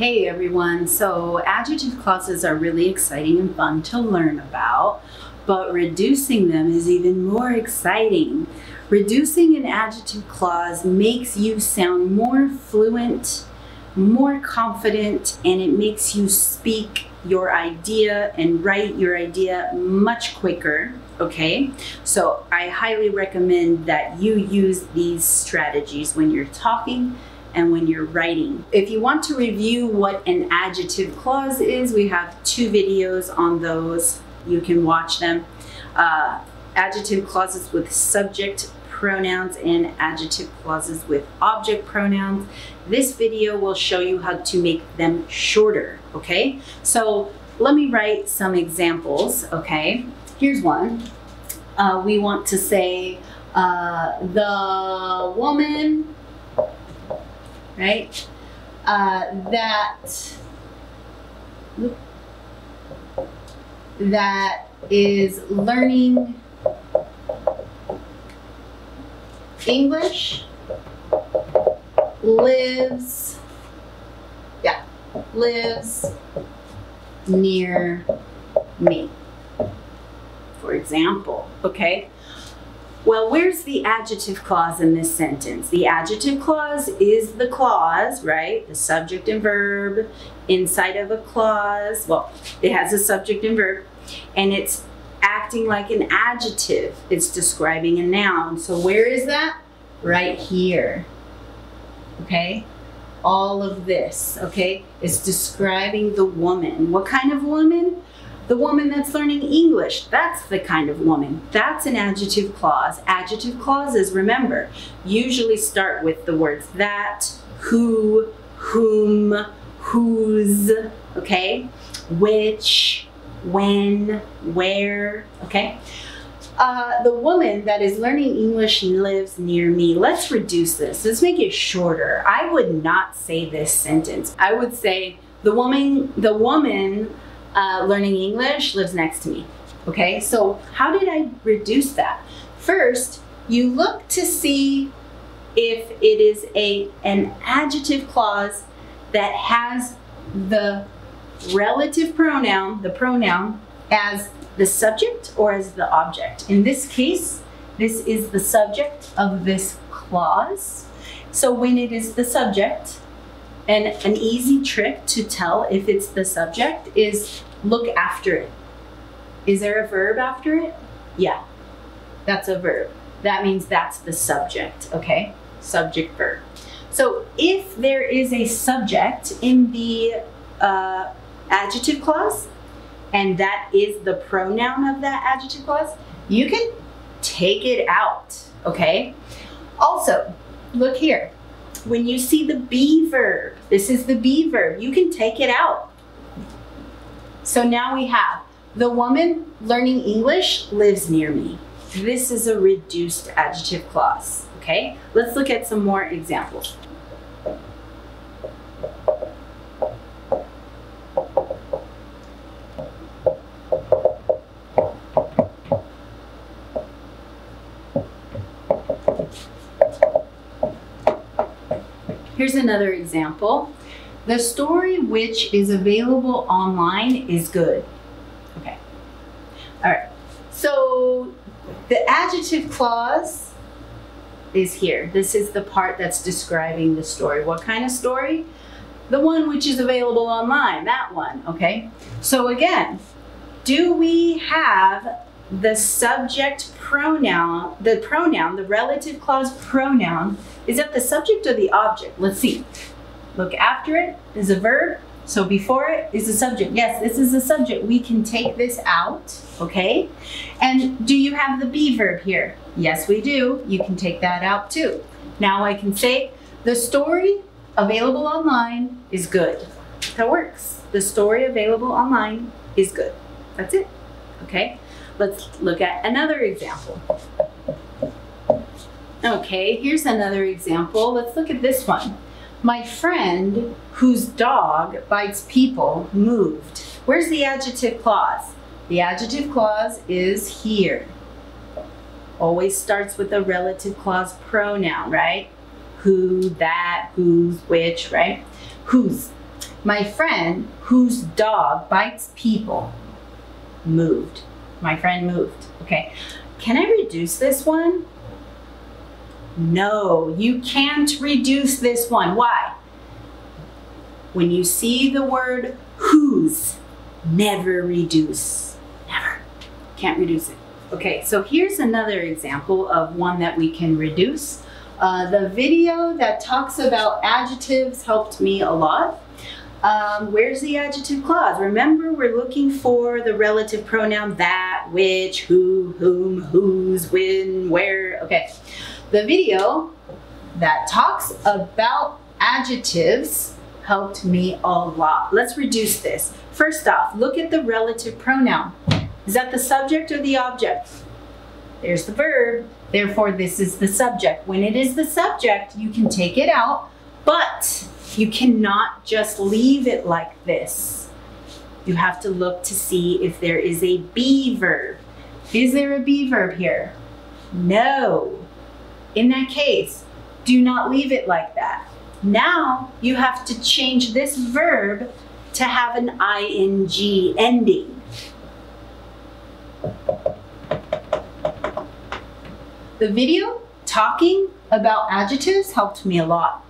Hey everyone, so adjective clauses are really exciting and fun to learn about, but reducing them is even more exciting. Reducing an adjective clause makes you sound more fluent, more confident, and it makes you speak your idea and write your idea much quicker. Okay, so I highly recommend that you use these strategies when you're talking and when you're writing. If you want to review what an adjective clause is, we have two videos on those. You can watch them. Uh, adjective clauses with subject pronouns and adjective clauses with object pronouns. This video will show you how to make them shorter, okay? So let me write some examples, okay? Here's one. Uh, we want to say, uh, the woman right? Uh, that that is learning English lives yeah lives near me for example okay well, where's the adjective clause in this sentence? The adjective clause is the clause, right? The subject and verb inside of a clause. Well, it has a subject and verb, and it's acting like an adjective. It's describing a noun. So where is that? Right here. Okay? All of this, okay, is describing the woman. What kind of woman? The woman that's learning English, that's the kind of woman. That's an adjective clause. Adjective clauses, remember, usually start with the words that, who, whom, whose, okay? Which, when, where, okay? Uh, the woman that is learning English lives near me. Let's reduce this. Let's make it shorter. I would not say this sentence. I would say the woman, the woman uh, learning English lives next to me. Okay, so how did I reduce that? First, you look to see if it is a an adjective clause that has the relative pronoun, the pronoun, as the subject or as the object. In this case, this is the subject of this clause. So when it is the subject, and an easy trick to tell if it's the subject is look after it. Is there a verb after it? Yeah, that's a verb. That means that's the subject, okay? Subject verb. So if there is a subject in the uh, adjective clause, and that is the pronoun of that adjective clause, you can take it out, okay? Also, look here when you see the be verb, this is the be verb, you can take it out. So now we have the woman learning English lives near me. This is a reduced adjective clause, okay? Let's look at some more examples. Here's another example. The story which is available online is good. Okay. All right. So the adjective clause is here. This is the part that's describing the story. What kind of story? The one which is available online, that one, okay? So again, do we have the subject pronoun, the pronoun, the relative clause pronoun, is that the subject or the object? Let's see. Look after it is a verb. So before it is a subject. Yes, this is a subject. We can take this out, okay? And do you have the be verb here? Yes, we do. You can take that out too. Now I can say the story available online is good. That works. The story available online is good. That's it, okay? Let's look at another example. Okay, here's another example. Let's look at this one. My friend whose dog bites people moved. Where's the adjective clause? The adjective clause is here. Always starts with a relative clause pronoun, right? Who, that, whose, which, right? Whose. My friend whose dog bites people moved. My friend moved. Okay. Can I reduce this one? No, you can't reduce this one. Why? When you see the word whose, never reduce. Never. Can't reduce it. Okay, so here's another example of one that we can reduce. Uh, the video that talks about adjectives helped me a lot. Um, where's the adjective clause? Remember, we're looking for the relative pronoun that, which, who, whom, whose, when, where. Okay. The video that talks about adjectives helped me a lot. Let's reduce this. First off, look at the relative pronoun. Is that the subject or the object? There's the verb. Therefore, this is the subject. When it is the subject, you can take it out, but you cannot just leave it like this. You have to look to see if there is a be verb. Is there a be verb here? No. In that case, do not leave it like that. Now you have to change this verb to have an ing ending. The video talking about adjectives helped me a lot.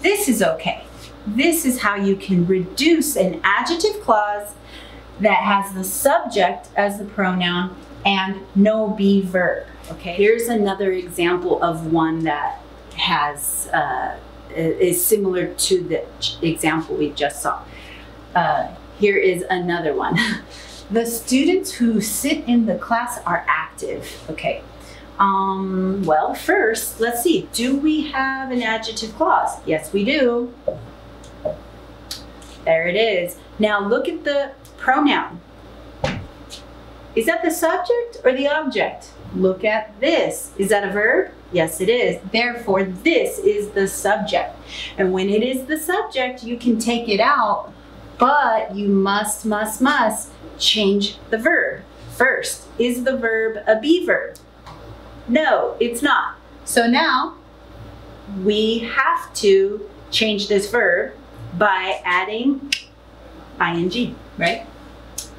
This is okay. This is how you can reduce an adjective clause that has the subject as the pronoun and no be verb. Okay, here's another example of one that has uh, is similar to the example we just saw. Uh, here is another one. the students who sit in the class are active. Okay. Um, well, first, let's see. Do we have an adjective clause? Yes, we do. There it is. Now look at the pronoun. Is that the subject or the object? Look at this. Is that a verb? Yes, it is. Therefore, this is the subject. And when it is the subject, you can take it out, but you must, must, must change the verb. First, is the verb a be verb? No, it's not. So now we have to change this verb by adding ing, right?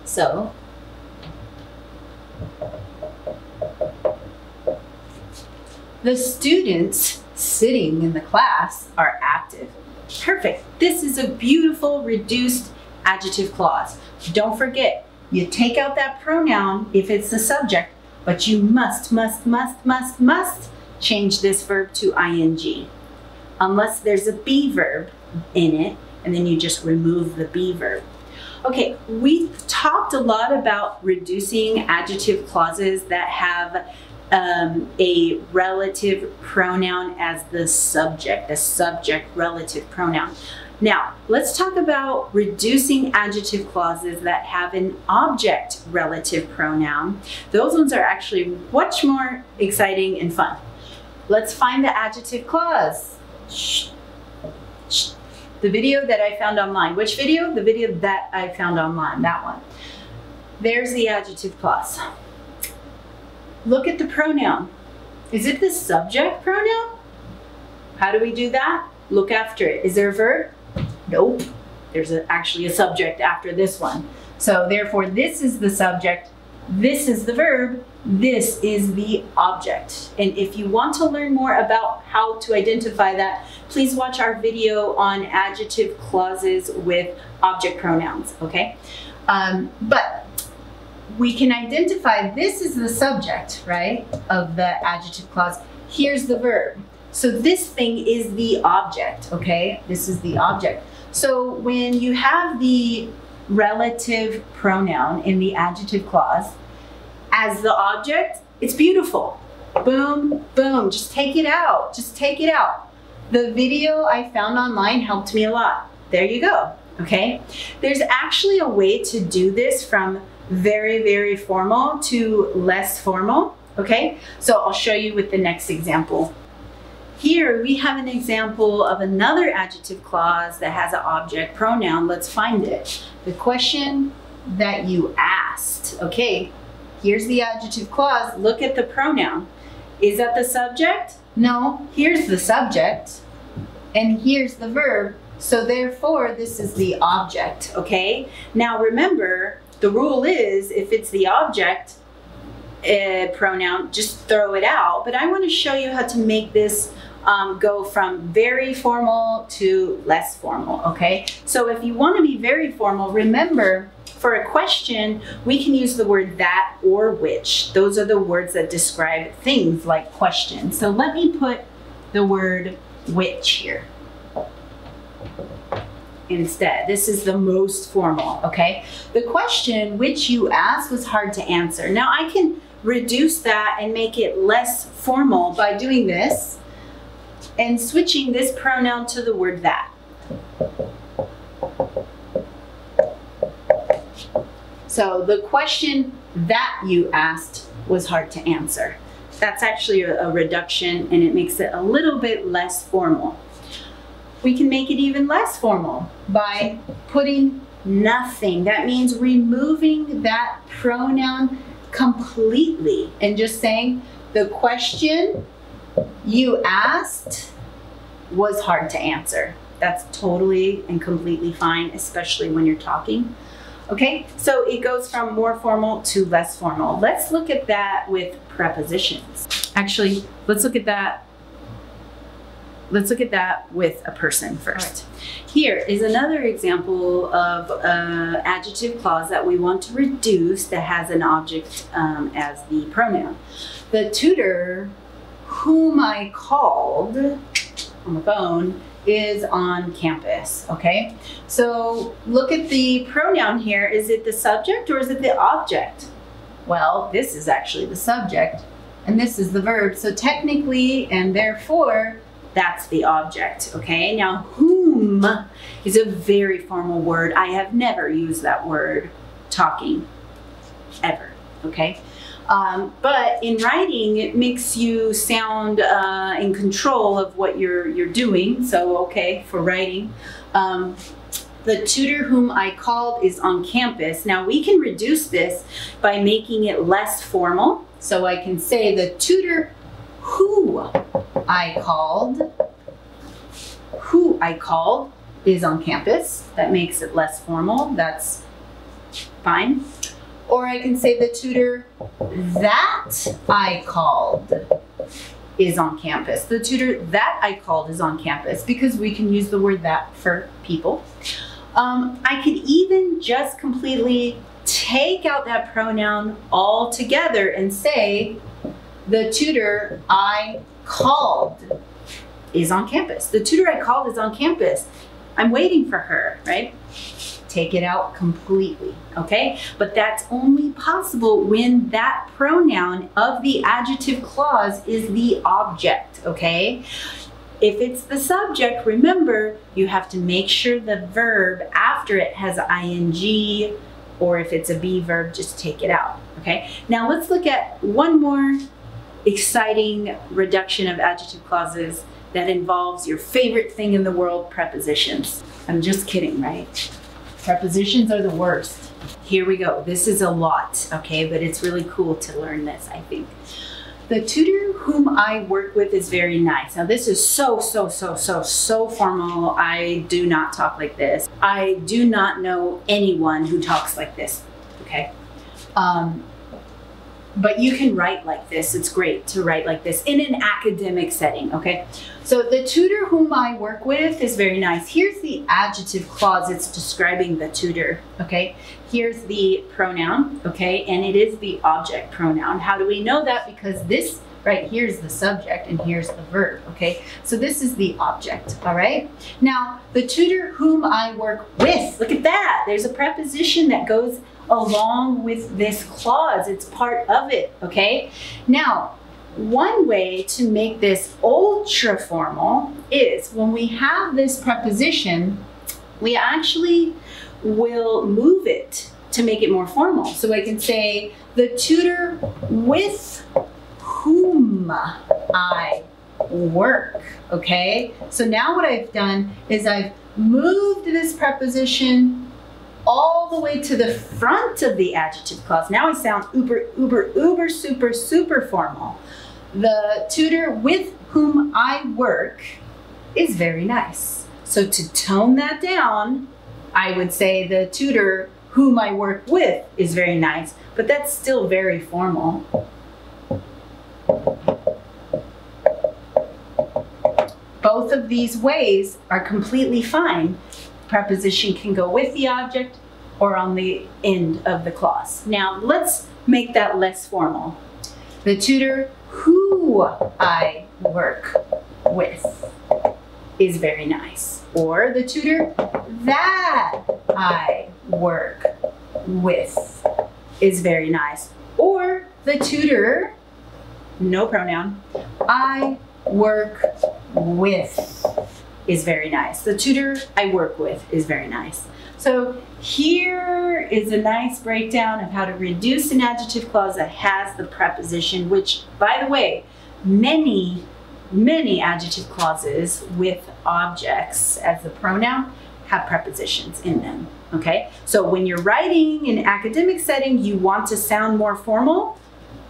So The students sitting in the class are active. Perfect. This is a beautiful reduced adjective clause. Don't forget, you take out that pronoun if it's the subject, but you must, must, must, must, must change this verb to ing. Unless there's a be verb in it, and then you just remove the be verb. Okay, we've talked a lot about reducing adjective clauses that have um, a relative pronoun as the subject, a subject relative pronoun. Now, let's talk about reducing adjective clauses that have an object relative pronoun. Those ones are actually much more exciting and fun. Let's find the adjective clause. The video that I found online. Which video? The video that I found online, that one. There's the adjective clause. Look at the pronoun. Is it the subject pronoun? How do we do that? Look after it. Is there a verb? Nope. There's a, actually a subject after this one. So therefore, this is the subject, this is the verb, this is the object. And if you want to learn more about how to identify that, please watch our video on adjective clauses with object pronouns, okay? Um, but we can identify this is the subject, right, of the adjective clause. Here's the verb. So this thing is the object, okay? This is the object. So when you have the relative pronoun in the adjective clause as the object, it's beautiful. Boom, boom, just take it out, just take it out. The video I found online helped me a lot. There you go, okay? There's actually a way to do this from very, very formal to less formal, okay? So I'll show you with the next example. Here we have an example of another adjective clause that has an object pronoun. Let's find it. The question that you asked, okay? Here's the adjective clause. Look at the pronoun. Is that the subject? No, here's the subject. And here's the verb. So therefore, this is the object, okay? Now remember, the rule is if it's the object uh, pronoun, just throw it out. But I want to show you how to make this um, go from very formal to less formal, okay? So if you want to be very formal, remember for a question, we can use the word that or which. Those are the words that describe things like questions. So let me put the word which here instead. This is the most formal, okay? The question which you asked was hard to answer. Now I can reduce that and make it less formal by doing this and switching this pronoun to the word that. So the question that you asked was hard to answer. That's actually a, a reduction and it makes it a little bit less formal we can make it even less formal by putting nothing. That means removing that pronoun completely and just saying the question you asked was hard to answer. That's totally and completely fine, especially when you're talking. Okay, so it goes from more formal to less formal. Let's look at that with prepositions. Actually, let's look at that let's look at that with a person first. Right. Here is another example of an adjective clause that we want to reduce that has an object um, as the pronoun. The tutor whom I called on the phone is on campus, okay? So look at the pronoun here. Is it the subject or is it the object? Well, this is actually the subject and this is the verb. So technically and therefore, that's the object, okay? Now, whom is a very formal word. I have never used that word talking, ever, okay? Um, but in writing, it makes you sound uh, in control of what you're, you're doing. So, okay, for writing. Um, the tutor whom I called is on campus. Now we can reduce this by making it less formal. So I can say the tutor who I called, who I called is on campus. That makes it less formal. That's fine. Or I can say the tutor that I called is on campus. The tutor that I called is on campus because we can use the word that for people. Um, I could even just completely take out that pronoun altogether and say the tutor I called is on campus. The tutor I called is on campus. I'm waiting for her, right? Take it out completely, okay? But that's only possible when that pronoun of the adjective clause is the object, okay? If it's the subject, remember, you have to make sure the verb after it has ing, or if it's a be verb, just take it out, okay? Now let's look at one more exciting reduction of adjective clauses that involves your favorite thing in the world, prepositions. I'm just kidding, right? Prepositions are the worst. Here we go. This is a lot, okay, but it's really cool to learn this, I think. The tutor whom I work with is very nice. Now, this is so, so, so, so, so formal. I do not talk like this. I do not know anyone who talks like this, okay? Um, but you can write like this. It's great to write like this in an academic setting, okay? So the tutor whom I work with is very nice. Here's the adjective clause. It's describing the tutor, okay? Here's the pronoun, okay? And it is the object pronoun. How do we know that? Because this right here's the subject and here's the verb, okay? So this is the object, all right? Now, the tutor whom I work with, look at that. There's a preposition that goes along with this clause. It's part of it, okay? Now, one way to make this ultra formal is when we have this preposition, we actually will move it to make it more formal. So I can say, the tutor with I work, okay? So now what I've done is I've moved this preposition all the way to the front of the adjective clause. Now I sound uber, uber, uber, super, super formal. The tutor with whom I work is very nice. So to tone that down, I would say the tutor whom I work with is very nice, but that's still very formal. Both of these ways are completely fine. Preposition can go with the object or on the end of the clause. Now let's make that less formal. The tutor who I work with is very nice. Or the tutor that I work with is very nice. Or the tutor, no pronoun, I work with is very nice. The tutor I work with is very nice. So here is a nice breakdown of how to reduce an adjective clause that has the preposition, which, by the way, many, many adjective clauses with objects as the pronoun have prepositions in them. Okay, so when you're writing in academic setting, you want to sound more formal,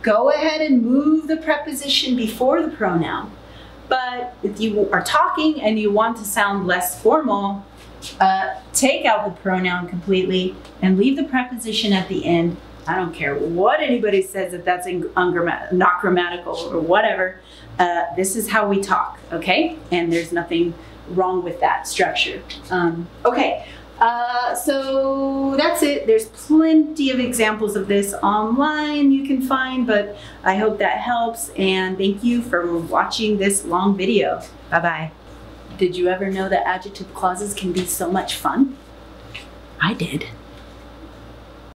go ahead and move the preposition before the pronoun. But if you are talking and you want to sound less formal, uh, take out the pronoun completely and leave the preposition at the end. I don't care what anybody says that that's not grammatical or whatever. Uh, this is how we talk, okay? And there's nothing wrong with that structure. Um, okay, uh, so that's it. There's plenty of examples of this online you can find, but I hope that helps. And thank you for watching this long video. Bye-bye. Did you ever know that adjective clauses can be so much fun? I did.